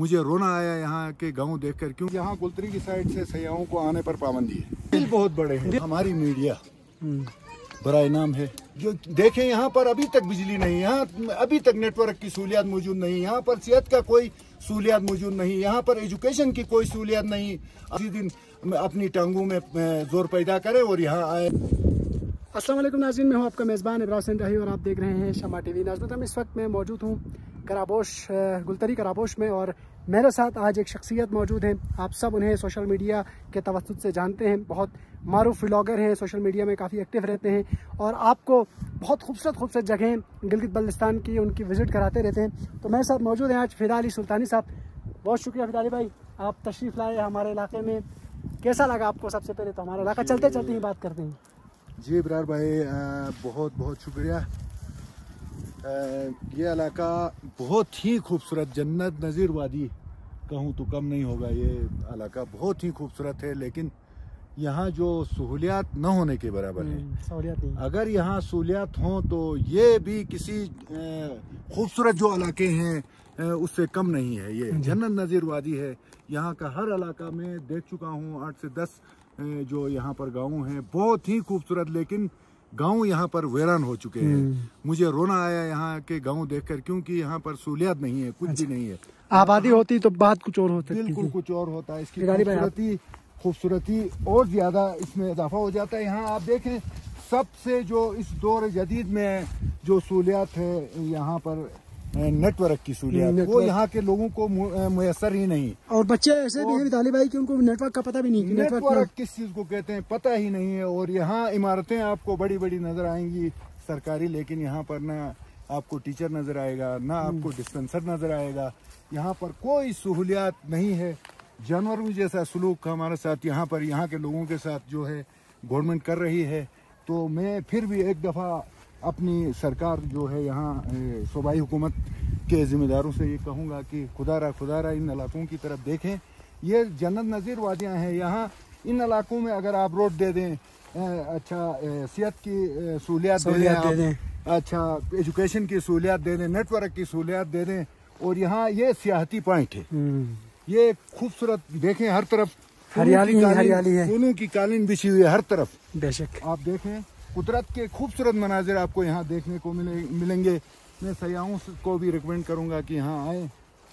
मुझे रोना आया यहाँ के गाँव देखकर क्यों यहाँ गुलतरी की साइड से सयाहों को आने पर पाबंदी है। बिल बहुत बड़े हैं। हमारी मीडिया बड़ा इनाम है। जो देखें, यहाँ पर अभी तक बिजली नहीं, यहाँ अभी तक नेटवर्क की सहूलियात मौजूद नहीं, यहाँ पर सेहत का कोई सहूलियात मौजूद नहीं, यहाँ पर एजुकेशन की कोई सहूलियात नहीं। अभी दिन अपनी टांगों में ज़ोर पैदा करें और यहाँ आए। असलम नाजीन मैं हूँ आपका मेज़बान इब्राहिम रही और आप देख रहे हैं शमा टीवी। नाजमत हम इस वक्त मैं मौजूद हूँ कराबोश गुलतरी कराबोश में और मेरे साथ आज एक शख्सियत मौजूद हैं। आप सब उन्हें सोशल मीडिया के तवसत से जानते हैं। बहुत मरूफ व्लॉगर हैं, सोशल मीडिया में काफ़ी एक्टिव रहते हैं और आपको बहुत खूबसूरत खूबसूरत जगहें गिलगित बल्तिस्तान की उनकी विज़िट कराते रहते हैं। तो मेरे साथ मौजूद हैं आज फिदा अली सुल्तानी साहब। बहुत शुक्रिया फिदा अली भाई, आप तशरीफ़ लाए हमारे इलाके में। कैसा लगा आपको सबसे पहले तो हमारा इलाका? चलते चलते ही बात करते हैं। जी इब्रार भाई बहुत बहुत शुक्रिया। ये इलाका बहुत ही खूबसूरत जन्नत नज़ीर वादी कहूँ तो कम नहीं होगा ये इलाका बहुत ही खूबसूरत है लेकिन यहाँ जो सहूलियात न होने के बराबर है। हम्म, अगर यहाँ सहूलियात हों तो ये भी किसी खूबसूरत जो इलाके हैं उससे कम नहीं है ये। जन्नत नज़ीर वादी है। यहाँ का हर इलाका में देख चुका हूँ आठ से दस जो यहाँ पर गाँव हैं बहुत ही खूबसूरत लेकिन गाँव यहाँ पर वेरान हो चुके हैं। मुझे रोना आया यहाँ के गाँव देखकर क्योंकि यहाँ पर सहूलियात नहीं है कुछ भी नहीं है। आबादी होती तो बात कुछ और होती बिल्कुल कुछ और होता है। इसकी खूबसूरती खूबसूरती और ज़्यादा इसमें इजाफा हो जाता है। यहाँ आप देखें सबसे जो इस दौर जदीद में जो सहूलियात है यहाँ पर नेटवर्क की सहूलियात वो यहाँ के लोगों को मुयसर ही नहीं। और बच्चे ऐसे भी हैं भाई कि उनको नेटवर्क का पता भी नहीं नेटवर्क नेटवर्क किस चीज़ को कहते हैं पता ही नहीं है और यहाँ इमारतें आपको बड़ी बड़ी नज़र आएँगी सरकारी लेकिन यहाँ पर ना आपको टीचर नज़र आएगा ना आपको डिस्पेंसर नज़र आएगा। यहाँ पर कोई सहूलियात नहीं है। जानवरों जैसा सलूक हमारे साथ यहाँ पर यहाँ के लोगों के साथ जो है गवर्नमेंट कर रही है। तो मैं फिर भी एक दफ़ा अपनी सरकार जो है यहाँ सूबाई हुकूमत के ज़िम्मेदारों से ये कहूँगा कि खुदारा खुदारा इन इलाकों की तरफ़ देखें। ये जन्नत नज़ीर वादियाँ हैं। यहाँ इन इलाकों में अगर आप रोड दे दें अच्छा सेहत की सहूलियात दे दें दे अच्छा एजुकेशन की सहूलियात दे दें नेटवर्क की सहूलियात दे दें और यहाँ ये सियाहती पॉइंट है। हम्म, ये खूबसूरत देखें हर तरफ़। हरियाली हरियाली है। फूलों की कालीन बिछी हुई है हर तरफ़। बेशक। आप देखें कुदरत के खूबसूरत मनाजिर आपको यहाँ देखने को मिले मिलेंगे। मैं सयाहों को भी रिकमेंड करूँगा कि यहाँ आए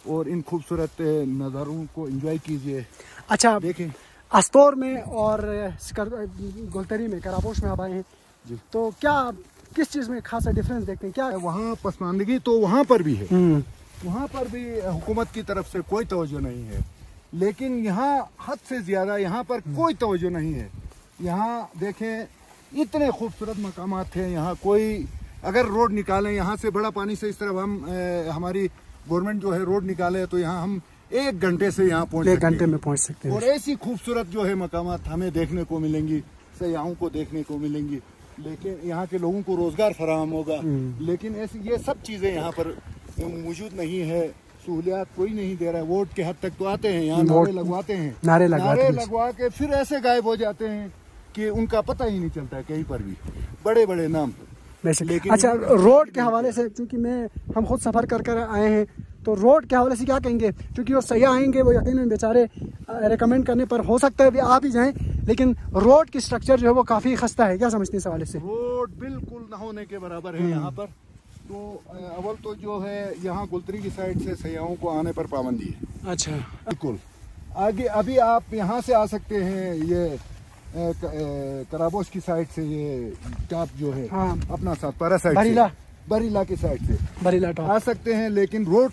और इन खूबसूरत नज़ारों को इंजॉय कीजिए। अच्छा देखें। अस्तौर में और स्कर- गुलतरी में करापोश में आप आए हैं। जी। तो क्या किस चीज़ में खासा डिफरेंस देखते हैं? क्या वहाँ पसमानदगी तो वहाँ पर भी है। हम्म, वहाँ पर भी हुकूमत की तरफ़ से कोई तवज्जो नहीं है। लेकिन यहाँ हद से ज़्यादा यहाँ पर कोई तवज्जो नहीं है। यहाँ देखें इतने खूबसूरत मकाम हैं यहाँ। कोई अगर रोड निकालें यहाँ से बड़ा पानी से इस तरफ़ हम अ, हमारी गवर्नमेंट जो है रोड निकाले तो यहाँ हम एक घंटे से यहाँ पहुँच एक घंटे में पहुँच सकते हैं। और ऐसी खूबसूरत जो है मकाम हमें देखने को मिलेंगी सयाहों को देखने को मिलेंगी। लेकिन यहाँ के लोगों को रोज़गार फराहम होगा। लेकिन ऐसी ये सब चीज़ें यहाँ पर मौजूद नहीं है। सहूलियात कोई नहीं दे रहा है। वोट के हद तक तो आते हैं यहाँ नारे लगवाते हैं। नारे लगवाते। लगवा के फिर ऐसे गायब हो जाते हैं। कि उनका पता ही नहीं चलता है कहीं पर भी। बड़े बड़े नाम लेकिन- अच्छा रोड के हवाले से क्योंकि मैं हम खुद सफ़र कर कर आए हैं तो रोड के हवाले से क्या कहेंगे? क्योंकि वो सयाह आएँगे वो यकीन बेचारे रिकमेंड करने पर हो सकता है भी आप ही जाएँ लेकिन रोड की स्ट्रक्चर जो है वो काफ़ी खस्ता है। क्या समझते हैं इस हवाले से? रोड बिल्कुल ना होने के बराबर है यहाँ पर। तो अ, अव्वल तो जो है यहाँ गुलतरी की साइड से सयाहों को आने पर पाबंदी है। अच्छा। बिल्कुल। आगे अभी आप यहाँ से आ सकते हैं ये कराबोश की साइड से ये टॉप जो है हाँ। अपना साथ पारा साइड बरीला। बरीला की साइड से। बरीला टॉप। आ सकते हैं लेकिन रोड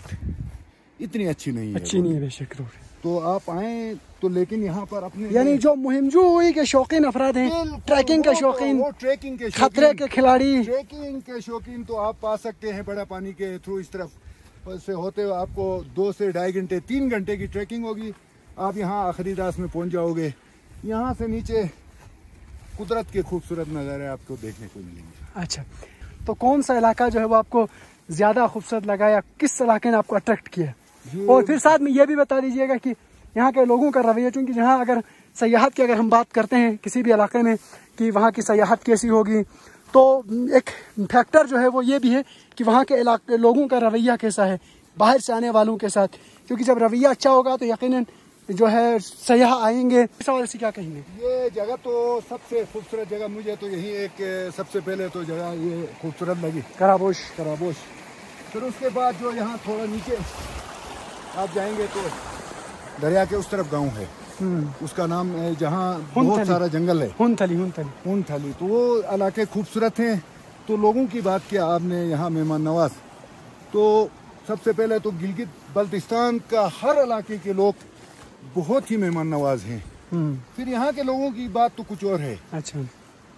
इतनी अच्छी नहीं है अच्छी नहीं है बेशक रोड। तो आप आए तो लेकिन यहाँ पर अपने यानी जो मुहिमजू हुई के शौकीन अफराद हैं ट्रैकिंग के तो- शौकीन वो ट्रैकिंग के खतरे के खिलाड़ी। ट्रैकिंग के शौकीन तो आप पा सकते हैं बड़ा पानी के थ्रू इस तरफ़। से होते हुए आपको दो से ढाई घंटे तीन घंटे की ट्रैकिंग होगी। आप यहाँ आखिरी रास में पहुँच जाओगे। यहाँ से नीचे कुदरत के खूबसूरत नज़ारे आपको देखने को मिलेंगे। अच्छा तो कौन सा इलाका जो है वो आपको ज़्यादा खूबसूरत लगा या किस इलाके ने आपको अट्रैक्ट किया? और फिर साथ में ये भी बता दीजिएगा कि यहाँ के लोगों का रवैया क्योंकि जहाँ अगर सयाहत की अगर हम बात करते हैं किसी भी इलाके में कि वहाँ की सयाहत कैसी होगी तो एक फैक्टर जो है वो ये भी है कि वहाँ के इलाके लोगों का रवैया कैसा है बाहर से आने वालों के साथ। क्योंकि जब रवैया अच्छा होगा तो यकीनन जो है सयाह आएँगे। इस हवाले से क्या कहेंगे? ये जगह तो सबसे खूबसूरत जगह मुझे तो यही एक सबसे पहले तो जगह ये खूबसूरत लगी। कराबोश। कराबोश। फिर उसके बाद जो यहाँ थोड़ा नीचे आप जाएँगे तो दरिया के उस तरफ़ गाँव है। हम्म। उसका नाम है जहाँ बहुत सारा जंगल है। हुन थली हुन थली ऊन थली तो वो इलाके खूबसूरत हैं। तो लोगों की बात किया आपने यहाँ मेहमान नवाज़। तो सबसे पहले तो गिलगित बल्तिस्तान का हर इलाके के लोग बहुत ही मेहमान नवाज़ हैं। हम्म, फिर यहाँ के लोगों की बात तो कुछ और है। अच्छा।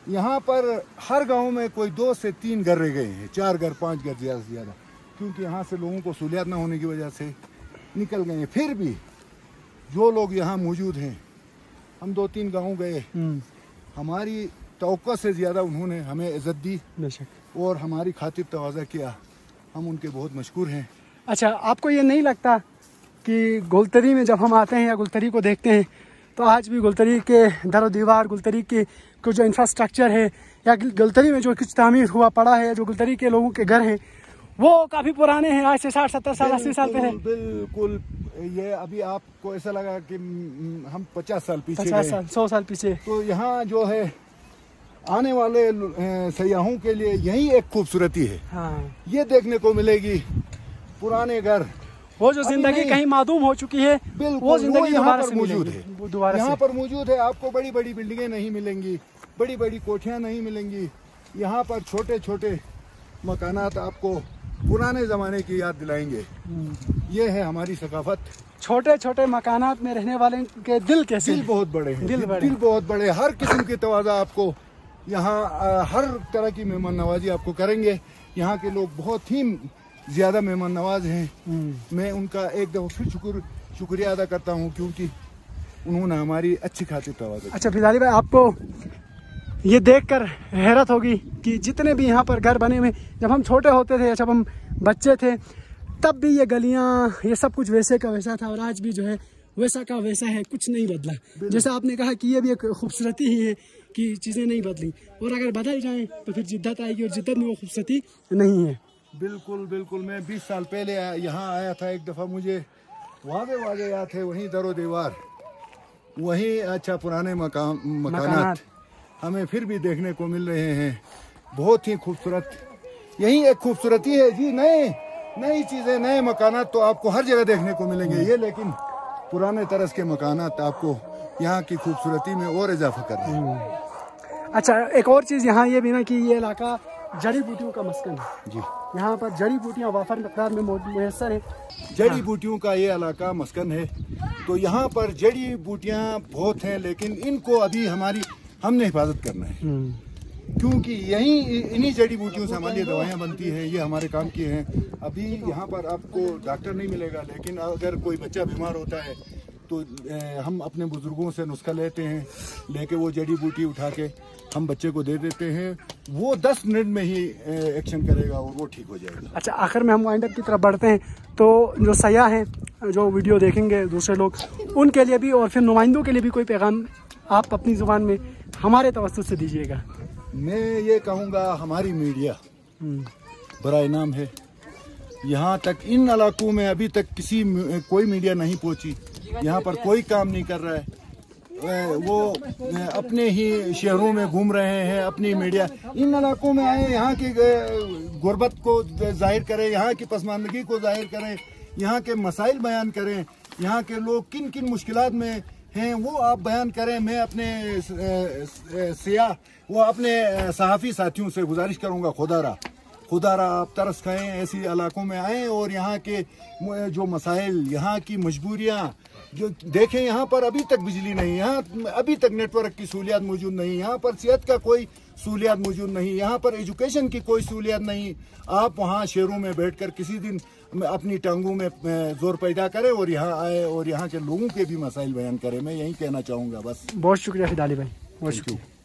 यहाँ पर हर गाँव में कोई दो से तीन घर रह गए हैं। चार घर पाँच घर ज़्यादा से ज़्यादा। क्योंकि यहाँ से लोगों को सहूलियात ना होने की वजह से निकल गए हैं। फिर भी जो लोग यहाँ मौजूद हैं हम दो तीन गाँव गए। हम्म, हमारी तो से ज़्यादा उन्होंने हमें इज़्ज़त दी बेशक। और हमारी खातिर तवाज़ा किया। हम उनके बहुत मशहूर हैं। अच्छा आपको ये नहीं लगता कि गुलतरी में जब हम आते हैं या गुलतरी को देखते हैं तो आज भी गुलतरी के दर दीवार गुलतरी के को जो इंफ्रास्ट्रक्चर है या गुलतरी में जो कुछ तामीर हुआ पड़ा है जो गुलतरी के लोगों के घर हैं वो काफ़ी पुराने हैं आज से साठ सत्तर साल अस्सी साल पहले बिल्कुल बिल्कुल ये अभी आपको ऐसा लगा कि हम पचास साल पीछे पचास साल सौ साल पीछे। तो यहाँ जो है आने वाले सयाहों के लिए यही एक खूबसूरती है। हाँ। ये देखने को मिलेगी पुराने घर वो जो ज़िंदगी कहीं मादूम हो चुकी है वो ज़िंदगी यहाँ पर मौजूद है। दोबारा यहाँ पर मौजूद है आपको बड़ी बड़ी बिल्डिंगें नहीं मिलेंगी बड़ी बड़ी कोठियाँ नहीं मिलेंगी। यहाँ पर छोटे छोटे मकानात आपको पुराने ज़माने की याद दिलाएँगे। हम्म। ये है हमारी सकाफत। छोटे छोटे मकानात में रहने वाले के दिल कैसे दिल बहुत बड़े हैं दिल दिल, बड़े। दिल बहुत बड़े हर किस्म की तोज़ा आपको यहाँ हर तरह की मेहमान नवाजी आपको करेंगे। यहाँ के लोग बहुत ही ज़्यादा मेहमान नवाज़ हैं। हम्म। मैं उनका एक दफ़ा फिर शुक्र शुक्रिया अदा करता हूँ क्योंकि उन्होंने हमारी अच्छी खातिर तवाज़ा अच्छा फिजाली भाई आपको ये देखकर हैरत होगी कि जितने भी यहाँ पर घर बने हुए जब हम छोटे होते थे जब हम बच्चे थे तब भी ये गलियाँ ये सब कुछ वैसे का वैसा था और आज भी जो है वैसा का वैसा है कुछ नहीं बदला। जैसे आपने कहा कि ये भी एक खूबसूरती ही है कि चीज़ें नहीं बदली। और अगर बदल जाएँ तो फिर जिद्दत आएगी और जिद्दत में वो खूबसूरती नहीं है। बिल्कुल बिल्कुल। मैं 20 साल पहले यहाँ आया था एक दफ़ा मुझे वादे वादे याद थे वहीं दरो दीवार। वहीं अच्छा पुराने मकान। मकानात। हमें फिर भी देखने को मिल रहे हैं। बहुत ही खूबसूरत। यही एक खूबसूरती है। जी नए नई चीज़ें नए मकान तो आपको हर जगह देखने को मिलेंगे। ये लेकिन पुराने तरस के मकान आपको यहाँ की खूबसूरती में और इजाफा कर रहे हैं अच्छा एक और चीज़ यहाँ ये भी ना कि ये इलाका जड़ी बूटियों का मस्कन है। जी। यहाँ पर जड़ी बूटियाँ वाफर मकदार में मैसर है। जड़ी बूटियों का ये इलाका मस्कन है। तो यहाँ पर जड़ी बूटियाँ बहुत हैं लेकिन इनको अभी हमारी हमने हिफाजत करना है। क्योंकि यही इन्हीं जड़ी बूटियों से हमारी दवाइयाँ बनती हैं ये हमारे काम की हैं। अभी यहाँ पर आपको डॉक्टर नहीं मिलेगा लेकिन अगर कोई बच्चा बीमार होता है तो अ, हम अपने बुज़ुर्गों से नुस्खा लेते हैं लेके वो जड़ी बूटी उठा के हम बच्चे को दे देते हैं। वो 10 मिनट में ही एक्शन करेगा और वो ठीक हो जाएगा। अच्छा आखिर में हम वाइंड अप की तरफ़ बढ़ते हैं। तो जो सयाह हैं जो वीडियो देखेंगे दूसरे लोग उनके लिए भी और फिर नुमाइंदों के लिए भी कोई पैगाम आप अपनी ज़ुबान में हमारे तवस्त से दीजिएगा। मैं ये कहूँगा हमारी मीडिया हम्म, बड़ा इनाम है। यहाँ तक इन इलाकों में अभी तक किसी कोई मीडिया नहीं पहुँची। यहाँ पर कोई काम नहीं कर रहा है। वो अपने ही शहरों में घूम रहे हैं, अपनी मीडिया इन इलाकों में आए, यहाँ की गुर्बत को ज़ाहिर करें, यहाँ की पसमानदगी को ज़ाहिर करें, यहाँ के मसाइल बयान करें, यहाँ के लोग किन किन मुश्किलात में हैं, वो आप बयान करें, मैं अपने सियाह वो अपने सहाफ़ी साथियों से गुजारिश करूँगा, खुदारा। खुदारा, आप तरस खाएँ, ऐसी इलाकों में आएँ और यहाँ के जो मसाइल, यहाँ की मजबूरियाँ जो देखें यहाँ पर अभी तक बिजली नहीं यहाँ अभी तक नेटवर्क की सहूलियात मौजूद नहीं यहाँ पर सेहत का कोई सहूलियात मौजूद नहीं यहाँ पर एजुकेशन की कोई सहूलियात नहीं। आप वहाँ शहरों में बैठकर किसी दिन अपनी टांगों में ज़ोर पैदा करें और यहाँ आए और यहाँ के लोगों के भी मसाइल बयान करें। मैं यही कहना चाहूँगा बस। बहुत शुक्रिया फिदाली भाई बहुत शुक्रिया।